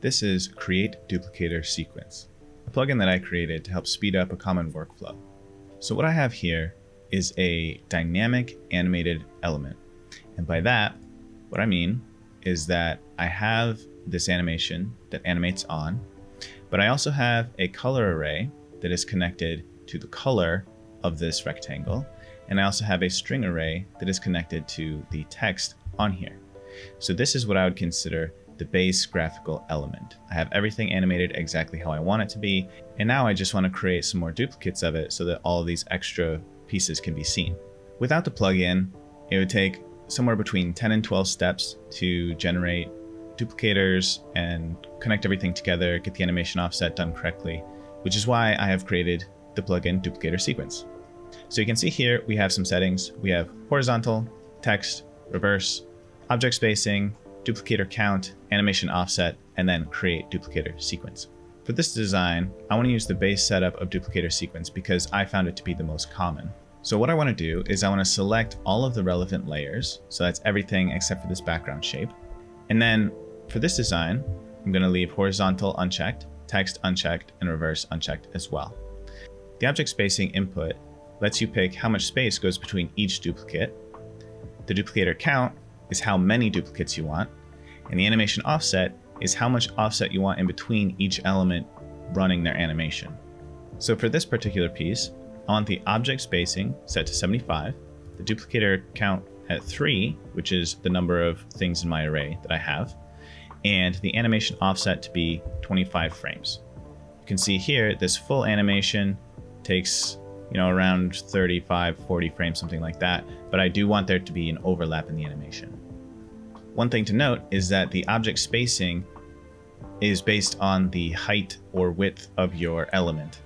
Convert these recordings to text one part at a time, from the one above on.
This is Create Duplicator Sequence, a plugin that I created to help speed up a common workflow. So what I have here is a dynamic animated element. And by that, what I mean is that I have this animation that animates on, but I also have a color array that is connected to the color of this rectangle. And I also have a string array that is connected to the text on here. So this is what I would consider the base graphical element. I have everything animated exactly how I want it to be, and now I just want to create some more duplicates of it so that all of these extra pieces can be seen. Without the plugin, it would take somewhere between 10 and 12 steps to generate duplicators and connect everything together, get the animation offset done correctly, which is why I have created the plugin duplicator sequence. So you can see here we have some settings. We have horizontal, text, reverse, object spacing, duplicator count, animation offset, and then create duplicator sequence. For this design, I want to use the base setup of duplicator sequence because I found it to be the most common. So what I want to do is I want to select all of the relevant layers. So that's everything except for this background shape. And then for this design, I'm going to leave horizontal unchecked, text unchecked, and reverse unchecked as well. The object spacing input lets you pick how much space goes between each duplicate. The duplicator count is how many duplicates you want, and the animation offset is how much offset you want in between each element running their animation. So for this particular piece, I want the object spacing set to 75, the duplicator count at 3, which is the number of things in my array that I have, and the animation offset to be 25 frames. You can see here, this full animation takes you know, around 35, 40 frames, something like that, but I do want there to be an overlap in the animation. One thing to note is that the object spacing is based on the height or width of your element.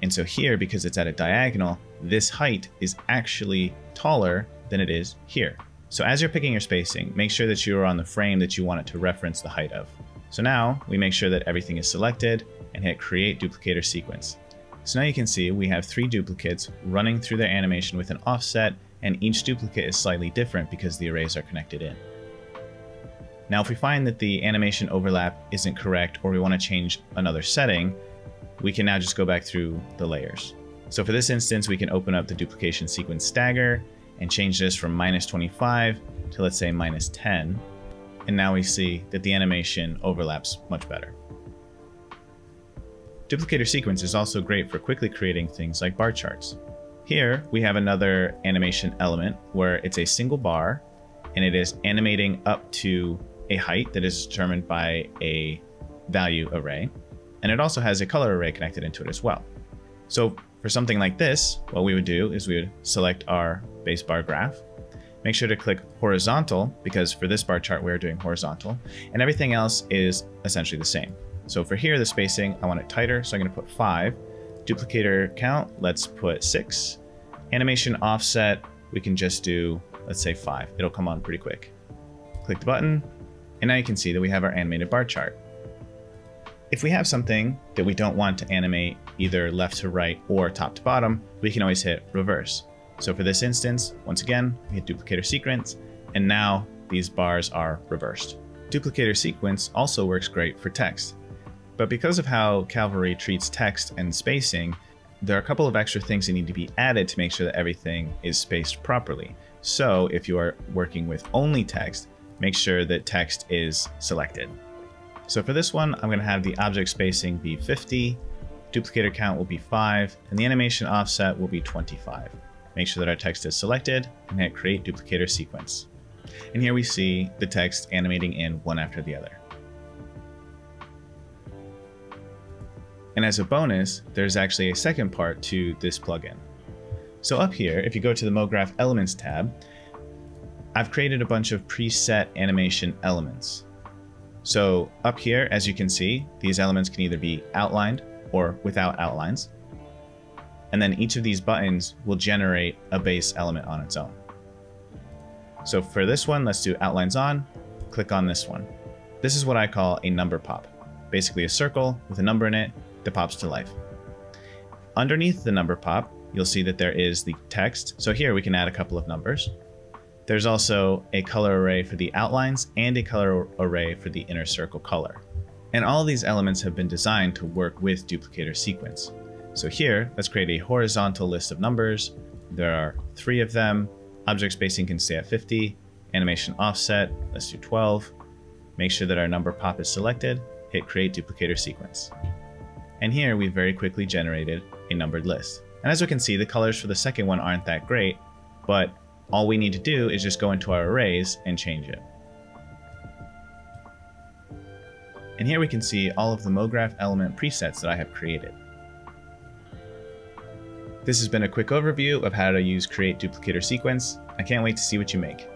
And so here, because it's at a diagonal, this height is actually taller than it is here. So as you're picking your spacing, make sure that you are on the frame that you want it to reference the height of. So now we make sure that everything is selected and hit create duplicator sequence. So now you can see we have three duplicates running through their animation with an offset and each duplicate is slightly different because the arrays are connected in. Now, if we find that the animation overlap isn't correct or we want to change another setting, we can now just go back through the layers. So for this instance, we can open up the duplication sequence stagger and change this from minus 25 to let's say minus 10. And now we see that the animation overlaps much better. Duplicator sequence is also great for quickly creating things like bar charts. Here we have another animation element where it's a single bar and it is animating up to a height that is determined by a value array, and it also has a color array connected into it as well. So for something like this, what we would do is we would select our base bar graph, make sure to click horizontal, because for this bar chart, we're doing horizontal, and everything else is essentially the same. So for here, the spacing, I want it tighter, so I'm gonna put five. Duplicator count, let's put six. Animation offset, we can just do, let's say five. It'll come on pretty quick. Click the button, and now you can see that we have our animated bar chart. If we have something that we don't want to animate either left to right or top to bottom, we can always hit reverse. So for this instance, once again, we hit duplicator sequence, and now these bars are reversed. Duplicator sequence also works great for text. But because of how Cavalry treats text and spacing, there are a couple of extra things that need to be added to make sure that everything is spaced properly. So if you are working with only text, make sure that text is selected. So for this one, I'm going to have the object spacing be 50, duplicator count will be 5, and the animation offset will be 25. Make sure that our text is selected and hit create duplicator sequence. And here we see the text animating in one after the other. And as a bonus, there's actually a second part to this plugin. So up here, if you go to the MoGraph Elements tab, I've created a bunch of preset animation elements. So up here, as you can see, these elements can either be outlined or without outlines. And then each of these buttons will generate a base element on its own. So for this one, let's do outlines on, click on this one. This is what I call a number pop. Basically a circle with a number in it that pops to life. Underneath the number pop, you'll see that there is the text. So here we can add a couple of numbers. There's also a color array for the outlines and a color array for the inner circle color. And all these elements have been designed to work with duplicator sequence. So here, let's create a horizontal list of numbers. There are three of them. Object spacing can stay at 50. Animation offset, let's do 12. Make sure that our number pop is selected. Hit create duplicator sequence. And here we've very quickly generated a numbered list. And as we can see, the colors for the second one aren't that great, but all we need to do is just go into our arrays and change it. And here we can see all of the MoGraph element presets that I have created. This has been a quick overview of how to use Create Duplicator Sequence. I can't wait to see what you make.